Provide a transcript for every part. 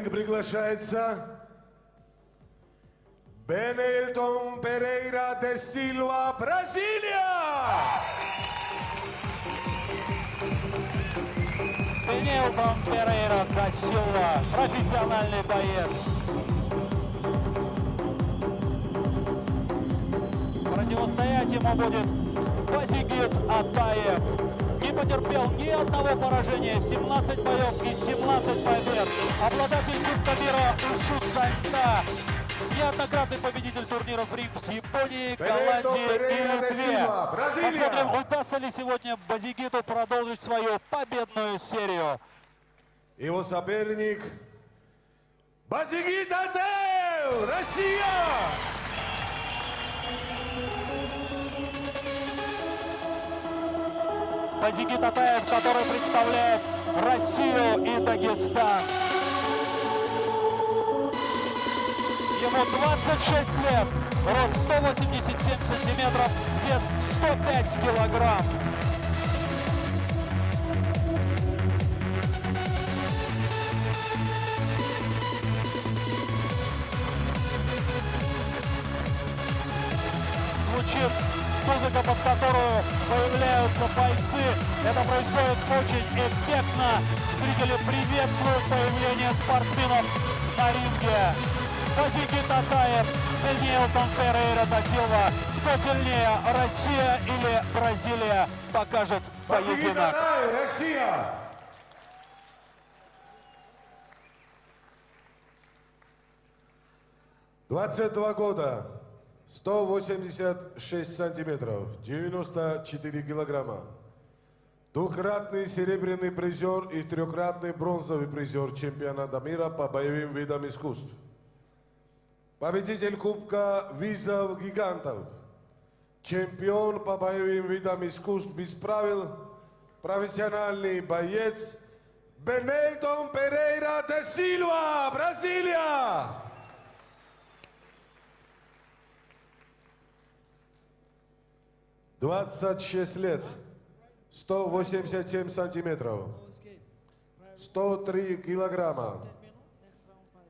ринг приглашается Бенельтон Перейра де Силва, Бразилия! Бенилтон Перейра да Силва, профессиональный боец. Противостоять ему будет Базигит Атаев. Не потерпел ни одного поражения, 17 боев и 17 побед. Обладатель Кубка мира Ушу Саньта. Неоднократный победитель турниров Рим в Японии, Голландии и Литве. Посмотрим, удастся ли сегодня Базигиту продолжить свою победную серию. Его соперник Базигит Атаев, Россия! Базигит Атаев, который представляет Россию и Дагестан. Ему 26 лет, рост 187 сантиметров, вес 105 килограмм. Звучит музыка, под которую появляются бойцы. Это происходит очень эффектно. Зрители приветствуют появление спортсменов на ринге. Базики Татаев, Нилтон Феррейра да Силва. Кто сильнее, Россия или Бразилия, покажет поединок. Атаев, Россия! Двадцать два года, 186 сантиметров, 94 килограмма. Двукратный серебряный призер и трехкратный бронзовый призер чемпионата мира по боевым видам искусств. Победитель Кубка визов гигантов. Чемпион по боевым видам искусств без правил. Профессиональный боец Бенельтон Перейра де Силва, Бразилия! Двадцать шесть лет, 187 сантиметров, 103 килограмма.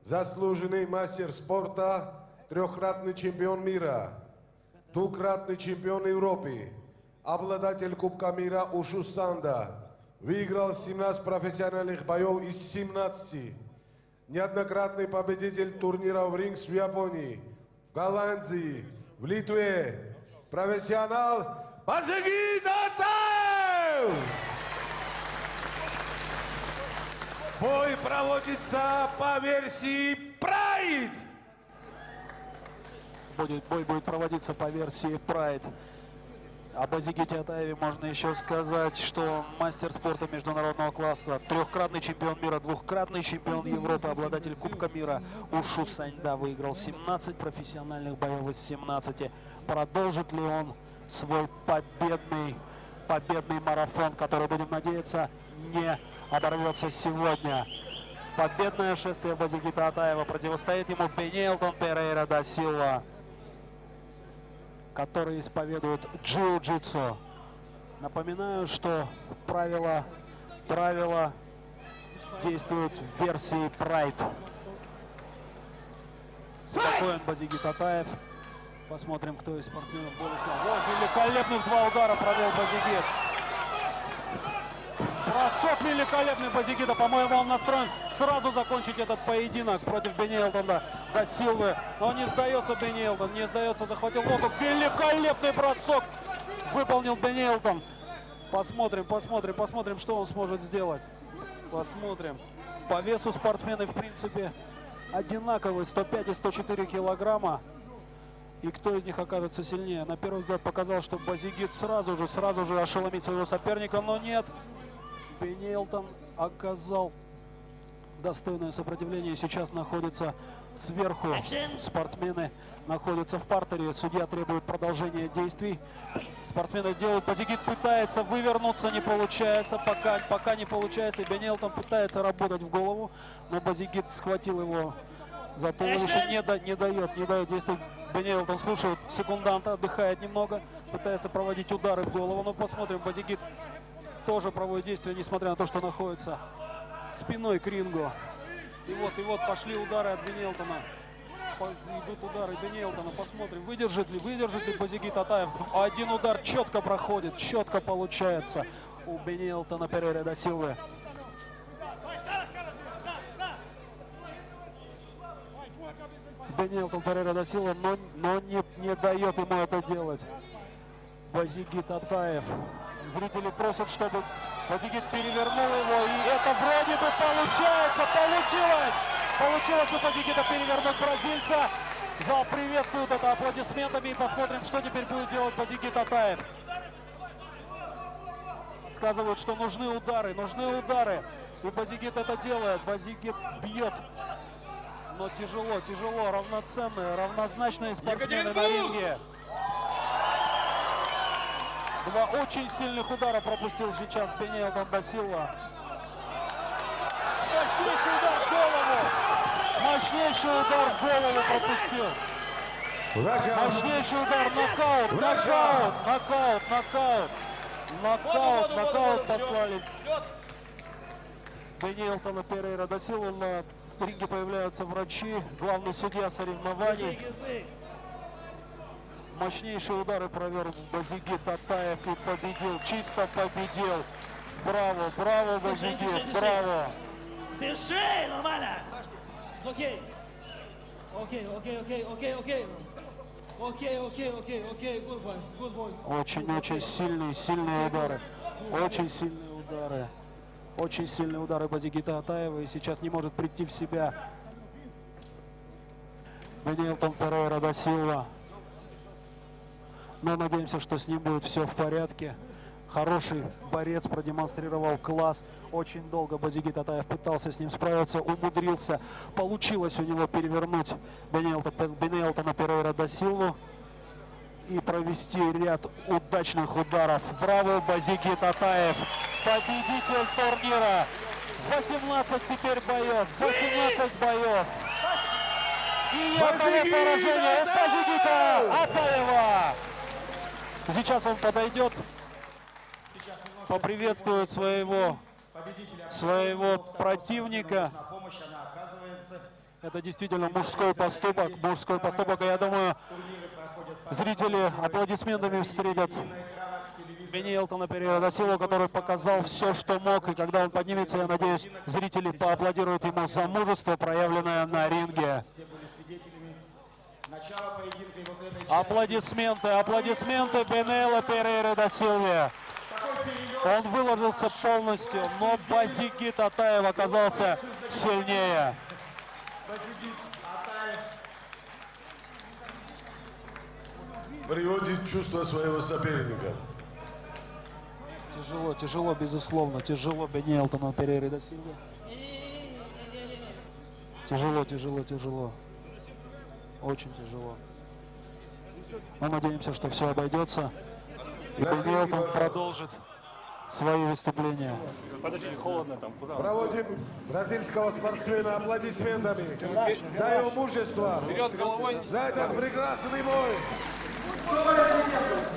Заслуженный мастер спорта, трехкратный чемпион мира, двукратный чемпион Европы, обладатель Кубка мира Ушу Санда. Выиграл 17 профессиональных боев из 17. Неоднократный победитель турниров Рингс в Японии, в Голландии, в Литве. Профессионал Базагит Атаев! Бой проводится по версии Pride. Будет, бой будет проводиться по версии Pride. О Базигите Атаеве можно еще сказать, что мастер спорта международного класса, трехкратный чемпион мира, двухкратный чемпион Европы, обладатель Кубка мира. Ушу Саньда выиграл 17 профессиональных боев из 17. Продолжит ли он свой победный, победный марафон, который, будем надеяться, не оборвется сегодня. Победное шествие Базигита Атаева противостоит ему Бенелтон Перейра да Силва который исповедует джиу-джитсу. Напоминаю, что правила, правила действуют в версии Pride. Спокоен Базиги Татаев. Посмотрим, кто из спортсменов более слаб. Вот великолепных два удара провел Базигит. Бросок великолепный Базигита. По-моему, он настроен сразу закончить этот поединок против Бенейлтона до Силвы. Но не сдается Бенейлтон, не сдается, захватил ногу. Великолепный бросок выполнил Бенейлтон. Посмотрим, посмотрим, посмотрим, что он сможет сделать. Посмотрим. По весу спортсмены, в принципе, одинаковые. 105 и 104 килограмма. И кто из них окажется сильнее? На первый взгляд показалось, что Базигит сразу же, сразу же ошеломит своего соперника, но нет. Бенейлтон оказал достойное сопротивление. Сейчас находится сверху. Спортсмены находятся в партере. Судья требует продолжения действий. Спортсмены делают. Базигит пытается вывернуться, не получается. Пока, пока не получается. Бенейлтон пытается работать в голову, но Базигит схватил его за туловище. Не, да- не дает, не дает действовать. Бенейлтон слушает секунданта, отдыхает немного. Пытается проводить удары в голову. Но посмотрим, Базигит тоже проводит действия, несмотря на то, что находится спиной к рингу. И вот, и вот пошли удары от Бенелтона. Идут удары Бенелтона. Посмотрим, выдержит ли, выдержит ли Базигит Атаев. Один удар четко проходит, четко получается у Бенелтона Перейра до Бенелтон Перейра до Силвы, но, но не, не дает ему это делать. Базигит Атаев. Зрители просят, чтобы Базигит перевернул его, и это вроде бы получается, получилось! Получилось у Базигита перевернуть бразильца. Зал приветствует это аплодисментами и посмотрим, что теперь будет делать Базигит Атаев. Сказывают, что нужны удары, нужны удары. И Базигит это делает. Базигит бьет. Но тяжело, тяжело, равноценные, равнозначные спортсмены на ринге. Два очень сильных удара пропустил сейчас Бенео Басилла. Мощнейший удар в голову! Мощнейший удар в голову пропустил. Мощнейший удар, нокаут, нокаут, нокаут, нокаут. Нокаут, нокаут послали. Лед. Дэниелтона Перейра На ринге появляются врачи, главный судья соревнований. Мощнейшие удары провел Базигит Атаев и победил, чисто победил. Браво, браво, Дыши, дыши, дыши. браво. Дыши, нормально. Окей. Окей, окей, окей, окей, окей. Окей, окей, окей, окей, good boys, good boys. Очень-очень сильные, сильные удары. Очень сильные удары. Очень сильные удары Базигита Атаева. И сейчас не может прийти в себя. Бенилтон Перейра да Силва. Но надеемся, что с ним будет все в порядке. Хороший борец, продемонстрировал класс. Очень долго Базигит Атаев пытался с ним справиться, умудрился. Получилось у него перевернуть Бенилтона Перейра да Силву и провести ряд удачных ударов. Браво, Базигит Атаев, победитель турнира. 18 теперь боев, 18 боев. И Базигит поражение от! Базигита Атаева. Сейчас он подойдет, поприветствует своего своего противника. Это действительно мужской поступок, мужской поступок. И я думаю, зрители аплодисментами встретят И на экранах телевизора. Бенилтона Переодосилу, который показал все, что мог. И когда он поднимется, я надеюсь, зрители поаплодируют ему за мужество, проявленное на ринге. Аплодисменты, аплодисменты Бенело Перейра да перелет. Он выложился полностью, но Базигит Атаев оказался сильнее. Приводит чувство своего соперника. Тяжело, тяжело, безусловно, тяжело Бенелтону Перейра да Силве. Тяжело, тяжело, тяжело. Очень тяжело. Мы надеемся, что все обойдется. И Бенелтон продолжит свои выступления. Проводим бразильского спортсмена аплодисментами за его мужество, за этот прекрасный бой.